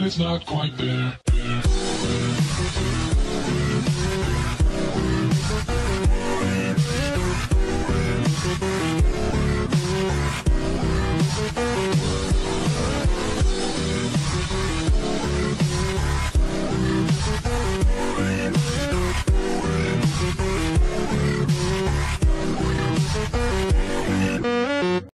but it's not quite there. there.